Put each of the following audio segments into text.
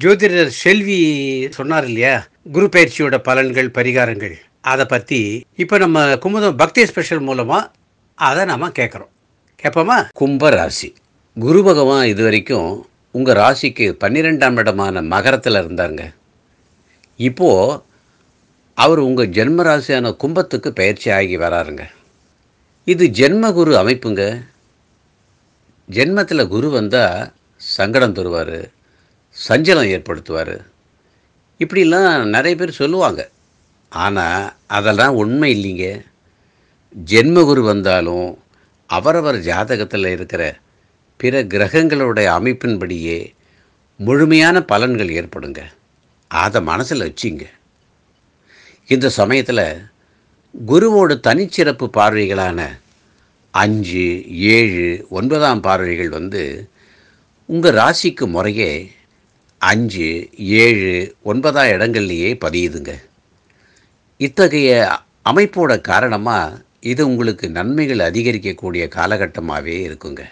ஜோதிடர் செல்வி சொன்னார் இல்லையா? குரு பயிற்சியோட பலன்கள் பரிகாரங்கள். அதை பற்றி இப்போ நம்ம குமுதம் பக்தி ஸ்பெஷல் மூலமாக அதை நம்ம கேட்குறோம் கேட்போமா கும்ப ராசி. குரு பகவான் இது வரைக்கும் உங்கள் ராசிக்கு பன்னிரெண்டாம் இடமான மகரத்தில் இருந்தாருங்க. இப்போது அவர் உங்கள் ஜென்ம ராசியான கும்பத்துக்கு பயிற்சி ஆகி வராருங்க. இது ஜென்ம குரு அமைப்புங்க. ஜென்மத்தில் குரு வந்தால் சங்கடம் தருவார். சஞ்சலம் ஏற்படுத்துவார். இப்படிலாம் நிறைய பேர் சொல்லுவாங்க. ஆனால் அதெல்லாம் உண்மை இல்லைங்க. ஜென்ம குரு வந்தாலும் அவரவர் ஜாதகத்தில் இருக்கிற பிற கிரகங்களுடைய அமைப்பின்படியே முழுமையான பலன்கள் ஏற்படுங்க. அதை மனசில் வச்சிங்க. இந்த சமயத்தில் குருவோட தனிச்சிறப்பு பார்வைகளான அஞ்சு ஏழு ஒன்பதாம் பார்வைகள் வந்து உங்கள் ராசிக்கு முறையே அஞ்சு ஏழு ஒன்பதாம் இடங்கள்லையே பதியுதுங்க. இத்தகைய அமைப்போட காரணமாக இது உங்களுக்கு நன்மைகள் அதிகரிக்கக்கூடிய காலகட்டமாகவே இருக்குங்க.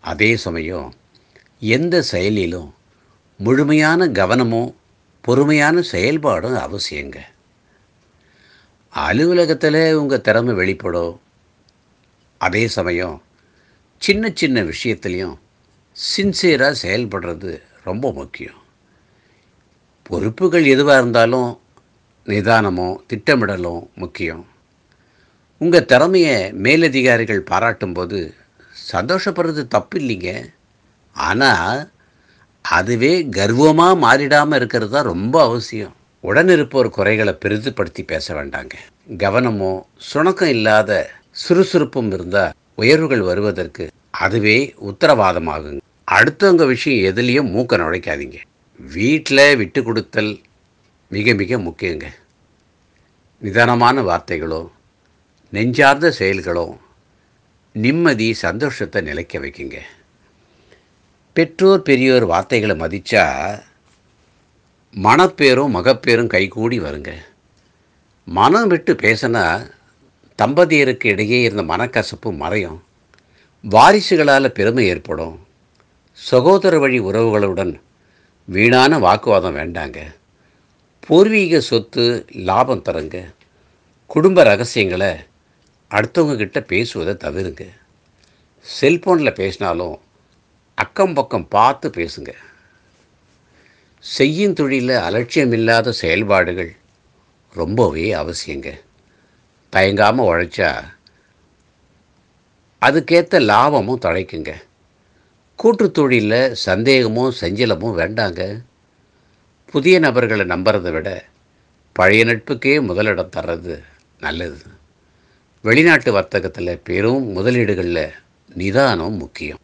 அதே சமயம் எந்த செயலிலும் முழுமையான கவனமும் பொறுமையான செயல்பாடும் அவசியங்க. அலுவலகத்தில் உங்கள் திறமை வெளிப்படும். அதே சமயம் சின்ன சின்ன விஷயத்துலையும் சின்சியராக செயல்படுறது ரொம்ப முக்கியம். பொறுப்புகள் எதுவாக இருந்தாலும் நிதானமும் திட்டமிடலும் முக்கியம். உங்கள் திறமையை மேலதிகாரிகள் பாராட்டும்போது சந்தோஷப்படுறது தப்பு இல்லைங்க ஆனால் அதுவே கர்வமாக மாறிடாமல் இருக்கிறது தான் ரொம்ப அவசியம். உடனிருப்போர் குறைகளை பெரிதுபடுத்தி பேச வேண்டாங்க. கவனமோ சுணக்கம் இல்லாத சுறுசுறுப்பும் இருந்தால் உயர்வுகள் வருவதற்கு அதுவே உத்தரவாதமாகுங்க. அடுத்தவங்க விஷயம் எதுலேயும் மூக்க நுழைக்காதீங்க. வீட்டில் விட்டு கொடுத்தல் மிக மிக முக்கியங்க. நிதானமான வார்த்தைகளும் நெஞ்சார்ந்த செயல்களும் நிம்மதி சந்தோஷத்தை நிலைக்க வைக்குங்க. பெற்றோர் பெரியோர் வார்த்தைகளை மதித்தா மனப்பேரும் மகப்பேரும் கைகூடி வருங்க. மனம் விட்டு பேசினா தம்பதியருக்கு இடையே இருந்த மனக்கசப்பு மறையும். வாரிசுகளால் பெருமை ஏற்படும். சகோதர வழி உறவுகளுடன் வீணான வாக்குவாதம் வேண்டாங்க. பூர்வீக சொத்து லாபம் தருங்க. குடும்ப ரகசியங்களை அடுத்தவங்கக்கிட்ட பேசுவதை தவிருங்க. செல்ஃபோனில் பேசினாலும் அக்கம் பக்கம் பார்த்து பேசுங்க. செய்யும் தொழிலில் அலட்சியமில்லாத செயல்பாடுகள் ரொம்பவே அவசியங்க. தயங்காமல் உழைச்சா அதுக்கேற்ற லாபமும் தழைக்குங்க. கூட்டு தொழிலில் சந்தேகமும் சஞ்சலமும் வேண்டாங்க. புதிய நபர்களை நம்புறதை விட பழைய நட்புக்கே முதலிடம் தர்றது நல்லது. வெளிநாட்டு வர்த்தகத்தில் பெரும் முதலீடுகளில் நிதானம் முக்கியம்.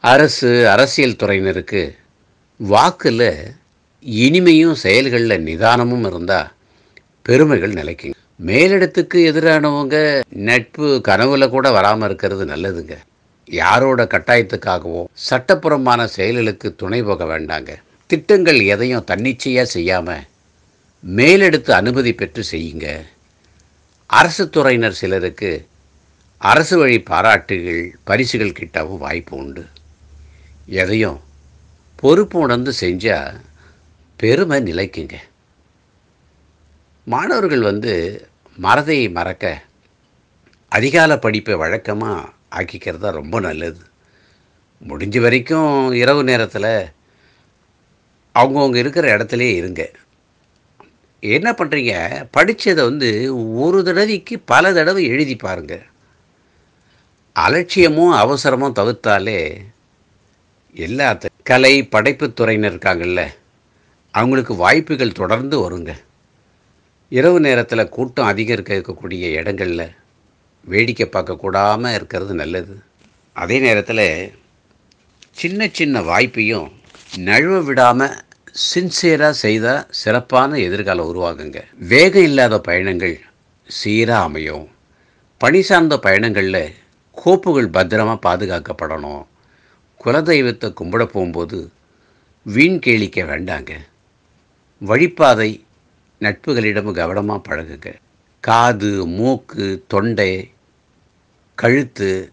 அரசு அரசியல் துறையினருக்கு வாக்கில் இனிமையும் செயல்களில் நிதானமும் இருந்தால் பெருமைகள் நிலைக்குங்க மேலிடத்துக்கு எதிரானவங்க நட்பு கனவுல கூட வராமல் இருக்கிறது நல்லதுங்க. யாரோட கட்டாயத்துக்காகவோ சட்டப்புறமான செயல்களுக்கு துணை போக வேண்டாங்க. திட்டங்கள் எதையும் தன்னிச்சையாக செய்யாமல் மேலெடுத்து அனுமதி பெற்று செய்யுங்க. அரசு துறையினர் சிலருக்கு அரசு வழி பாராட்டுகள் பரிசுகள் கிட்டவும் வாய்ப்பு உண்டு. எதையும் பொறுப்பு உணர்ந்து செஞ்சால் பெருமை நிலைக்குங்க. மாணவர்கள் வந்து மறதையை மறக்க அதிகால படிப்பை வழக்கமாக ஆக்கிக்கிறது தான் ரொம்ப நல்லது. முடிஞ்ச வரைக்கும் இரவு நேரத்தில் அவங்கவுங்க இருக்கிற இடத்துலையே இருங்க. என்ன பண்ணுறீங்க படித்ததை வந்து ஒரு தடவைக்கு பல தடவை எழுதி பாருங்கள் அலட்சியமும் அவசரமும் தவிர்த்தாலே எல்லாத்த கலை படைப்பு துறையினர் இருக்காங்கல்ல அவங்களுக்கு வாய்ப்புகள் தொடர்ந்து வருங்க. இரவு நேரத்தில் கூட்டம் அதிகம் இருக்க இருக்கக்கூடிய இடங்களில் வேடிக்கை பார்க்கக்கூடாமல் இருக்கிறது நல்லது. அதே நேரத்தில் சின்ன சின்ன வாய்ப்பையும் நழுவ விடாமல் சின்சியராக செய்தால் சிறப்பான எதிர்காலம் உருவாகுங்க. வேகம் இல்லாத பயணங்கள் சீராக அமையும். பணி சார்ந்த பயணங்களில் கோப்புகள் பத்திரமாக பாதுகாக்கப்படணும். குலதெய்வத்தை கும்பிட போகும்போது வீண் கேளிக்க வேண்டாங்க. வழிப்பாதை நட்புகளிடம் கவனமாக பழகுங்க. காது மூக்கு தொண்டை கழுத்து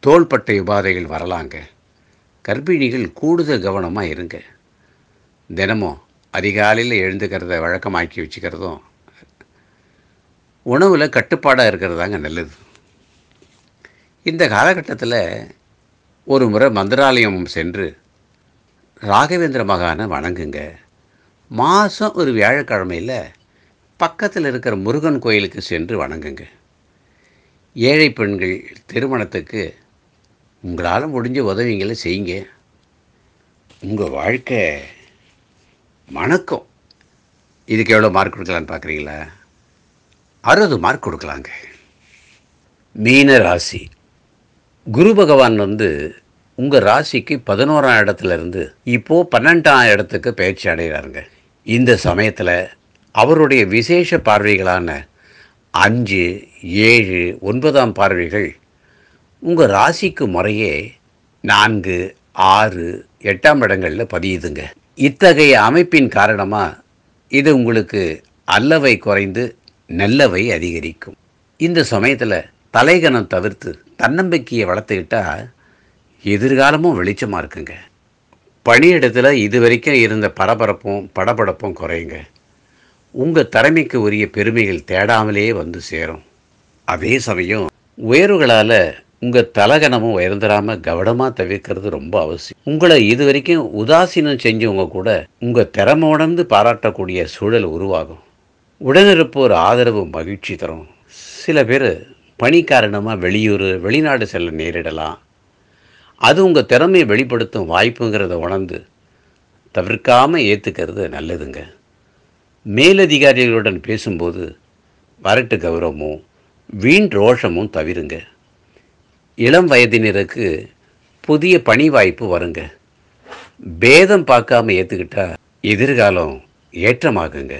தோள்பட்டை உபாதைகள் வரலாங்க. கர்ப்பிணிகள் கூடுதல் கவனமாக இருங்க. தினமும் அதிகாலையில் எழுந்துக்கிறத வழக்கமாக்கி வச்சுக்கிறதும் உணவில் கட்டுப்பாடாக இருக்கிறதாங்க நல்லது. இந்த காலகட்டத்தில் ஒரு முறை மந்திராலயம் சென்று ராகவேந்திர மகானை வணங்குங்க. மாதம் ஒரு வியாழக்கிழமையில் பக்கத்தில் இருக்கிற முருகன் கோயிலுக்கு சென்று வணங்குங்க. ஏழை பெண்கள் திருமணத்துக்கு உங்களால் முடிஞ்ச உதவிங்களை செய்யுங்க. உங்கள் வாழ்க்கை வணக்கம் இதுக்கு எவ்வளோ மார்க் கொடுக்கலான்னு பார்க்குறீங்களா அறுபது மார்க் கொடுக்கலாங்க. மீன ராசி. குரு பகவான் வந்து உங்கள் ராசிக்கு பதினோராம் இடத்துல இருந்து இப்போது பன்னெண்டாம் இடத்துக்கு பயிற்சி அடைகிறாருங்க. இந்த சமயத்தில் அவருடைய விசேஷ பார்வைகளான அஞ்சு ஏழு ஒன்பதாம் பார்வைகள் உங்கள் ராசிக்கு முறையே நான்கு ஆறு எட்டாம் இடங்களில் பதியுதுங்க. இத்தகைய அமைப்பின் காரணமாக இது உங்களுக்கு அல்லவை குறைந்து நல்லவை அதிகரிக்கும். இந்த சமயத்தில் தலைகணம் தவிர்த்து தன்னம்பிக்கையை வளர்த்துக்கிட்டா எதிர்காலமும் வெளிச்சமாக இருக்குங்க. பணியிடத்தில் இது வரைக்கும் இருந்த பரபரப்பும் படபடப்பும் குறையுங்க. உங்கள் திறமைக்கு உரிய பெருமைகள் தேடாமலே வந்து சேரும். அதே சமயம் உயர்வுகளால் உங்கள் தலகணமும் உயர்ந்துடாமல் கவனமாக தவிர்க்கிறது ரொம்ப அவசியம். உங்களை இது வரைக்கும் உதாசீனம் செஞ்சவங்க கூட உங்கள் திறமை உணர்ந்து பாராட்டக்கூடிய சூழல் உருவாகும். உடனிருப்போர் ஆதரவு மகிழ்ச்சி தரும். சில பேர் பணி காரணமாக வெளியூர் வெளிநாடு செல்ல நேரிடலாம். அது உங்கள் திறமையை வெளிப்படுத்தும் வாய்ப்புங்கிறத உணர்ந்து தவிர்க்காமல் ஏற்றுக்கிறது நல்லதுங்க. மேலதிகாரிகளுடன் பேசும்போது வரட்டு கௌரவமும் வீண் ரோஷமும் தவிருங்க. இளம் வயதினருக்கு புதிய பணி வாய்ப்பு வருங்க. பேதம் பார்க்காம ஏற்றுக்கிட்டா எதிர்காலம் ஏற்றமாகுங்க.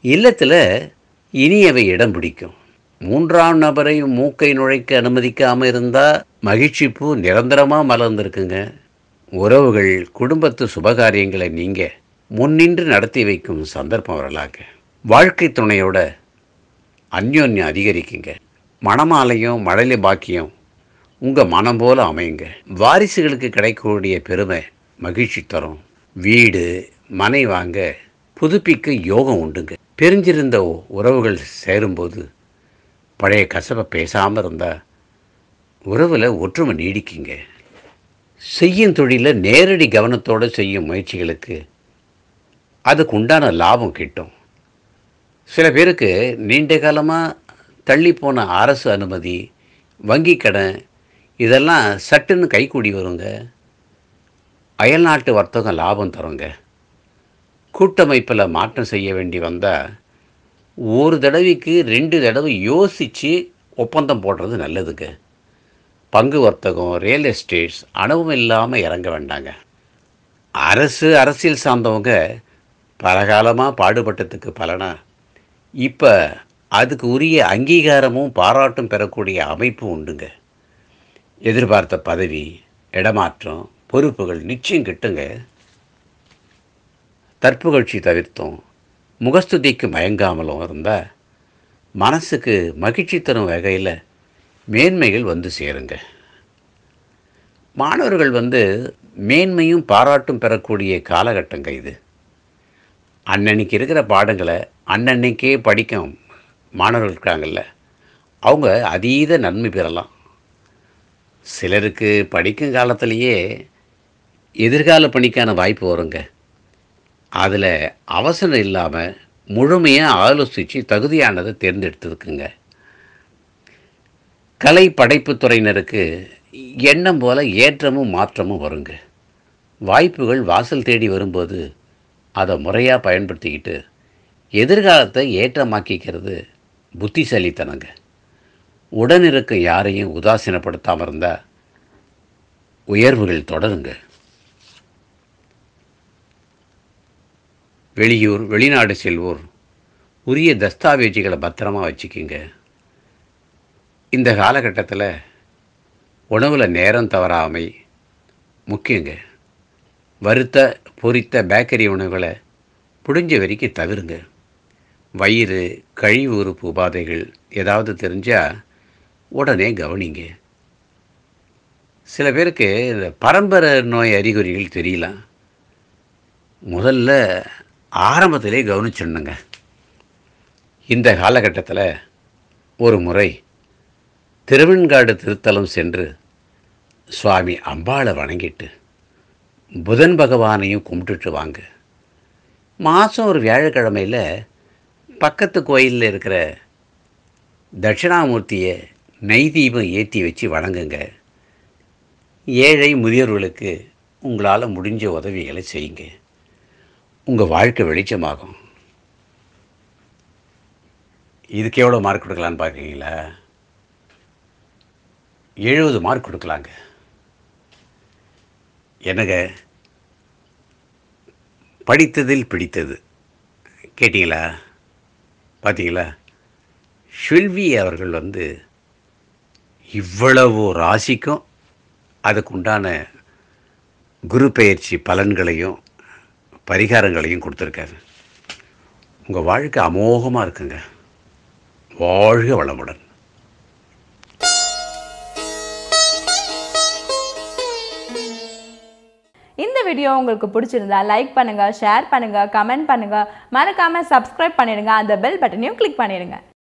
இல்லத்தில் இனியவை இடம் பிடிக்கும். மூன்றாம் நபரை மூக்கை நுழைக்க அனுமதிக்காமல் இருந்தால் மகிழ்ச்சி பூ நிரந்தரமாக மலர்ந்திருக்குங்க. உறவுகள் குடும்பத்து சுபகாரியங்களை நீங்கள் முன்னின்று நடத்தி வைக்கும் சந்தர்ப்பம் வரலாங்க வாழ்க்கை துணையோட அந்யோன்யம் அதிகரிக்குங்க. மணமாலையும் மழலை பாக்கியம் உங்கள் மனம் போல அமையுங்க. வாரிசுகளுக்கு கிடைக்கக்கூடிய பெருமை மகிழ்ச்சி தரும். வீடு மனை வாங்க புதுப்பிக்க யோகம் உண்டுங்க. பிரிஞ்சிருந்த உறவுகள் சேரும்போது பழைய கசப்பை பேசாமல் இருந்தால் உறவில் ஒற்றுமை நீடிக்குங்க. செய்யும் தொழிலை நேரடி கவனத்தோடு செய்யும் முயற்சிகளுக்கு அதுக்கு உண்டான லாபம் கிட்டும். சில பேருக்கு நீண்ட காலமாக தள்ளி போன அரசு அனுமதி வங்கி கடன் இதெல்லாம் சட்டுன்னு கைக்கூடி வருங்க. அயல்நாட்டு வர்த்தகம் லாபம் தருங்க. கூட்டமைப்பில் மாற்றம் செய்ய வேண்டி வந்தால் ஒரு தடவைக்கு ரெண்டு தடவை யோசித்து ஒப்பந்தம் போடுறது நல்லதுங்க. பங்கு வர்த்தகம் ரியல் எஸ்டேட்ஸ் அனுபவம் இல்லாமல் இறங்க வேண்டாங்க. அரசு அரசியல் சார்ந்தவங்க பலகாலமாக பாடுபட்டதுக்கு பலனா? இப்போ அதுக்கு உரிய அங்கீகாரமும் பாராட்டும் பெறக்கூடிய அமைப்பு உண்டுங்க. எதிர்பார்த்த பதவி இடமாற்றம் பொறுப்புகள் நிச்சயம் கிட்டுங்க. தற்புகழ்ச்சி தவிர்த்தும் முகஸ்துதிக்கு மயங்காமலும் இருந்தால் மனசுக்கு மகிழ்ச்சி தரும் வகையில் மேன்மைகள் வந்து சேருங்க. மாணவர்கள் வந்து மேன்மையும் பாராட்டும் பெறக்கூடிய காலகட்டங்க இது. அன்னன்னைக்கு இருக்கிற பாடங்களை அன்னன்னைக்கே படிக்கும் மாணவர்கள் இருக்காங்கல்ல அவங்க அதீத நன்மை பெறலாம். சிலருக்கு படிக்கும் காலத்திலேயே எதிர்கால பணிக்கான வாய்ப்பு வருங்க. அதில் அவசரம் இல்லாமல் முழுமையாக ஆலோசித்து தகுதியானதை தேர்ந்தெடுத்துருக்குங்க. கலை படைப்பு துறையினருக்கு எண்ணம் போல ஏற்றமும் மாற்றமும் வருங்க. வாய்ப்புகள் வாசல் தேடி வரும்போது அதை முறையாக பயன்படுத்திக்கிட்டு எதிர்காலத்தை ஏற்றமாக்கிக்கிறது புத்திசாலித்தனங்க. உடன் இருக்கும் யாரையும் உதாசீனப்படுத்தாமல் இருந்தால் உயர்வுகள் தொடருங்க. வெளியூர் வெளிநாடு செல்வோர் உரிய தஸ்தாவேஜுகளை பத்திரமாக வச்சுக்கிங்க. இந்த காலகட்டத்தில் உணவில் நேரம் தவறாமை முக்கியங்க. வறுத்த பொரித்த பேக்கரி உணவுகளை புடிஞ்ச வரைக்கும் தவிருங்க. வயிறு கழிவு உறுப்பு உபாதைகள் ஏதாவது தெரிஞ்சால் உடனே கவனிங்க. சில பேருக்கு இந்த பரம்பரை நோய் அறிகுறிகள் தெரியலாம் முதல்ல ஆரம்பத்திலே கவனிச்சிடணுங்க. இந்த காலகட்டத்தில் ஒரு முறை திருவெண்காடு திருத்தலம் சென்று சுவாமி அம்பாளை வணங்கிட்டு புதன் பகவானையும் கும்பிட்டுட்டு வாங்க. மாதம் ஒரு வியாழக்கிழமையில் பக்கத்து கோயிலில் இருக்கிற தட்சிணாமூர்த்தியை நெய் தீபம் ஏற்றி வச்சு வணங்குங்க. ஏழை முதியோர்களுக்கு உங்களால் முடிஞ்ச உதவிகளை செய்யுங்க. உங்கள் வாழ்க்கை வெளிச்சமாகும். இதுக்கு எவ்வளோ மார்க் கொடுக்கலான்னு பார்க்குறீங்களா? எழுபது மார்க் கொடுக்கலாங்க. என்னங்க? படித்ததில் பிடித்தது. கேட்டிங்களா? பார்த்தீங்களா ஷில்வி அவர்கள் வந்து இவ்வளவு ராசிக்கும் அதுக்குண்டான குரு பெயர்ச்சி பலன்களையும் பரிகாரங்களையும் கொடுத்துருக்காரு. உங்கள் வாழ்க்கை அமோகமாக இருக்குங்க. வாழ்க வளமுடன். வீடியோ உங்களுக்கு பிடிச்சிருந்தா லைக் பண்ணுங்கள் ஷேர் பண்ணுங்கள் கமெண்ட் பண்ணுங்க. மறக்காமல் சப்ஸ்கிரைப் பண்ணிடுங்க. அந்த பெல் பட்டனையும் கிளிக் பண்ணிடுங்க.